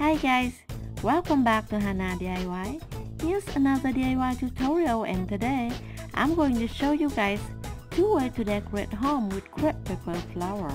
Hi guys, welcome back to Hana DIY. Here's another DIY tutorial and today I'm going to show you guys two ways to decorate home with crepe paper flower.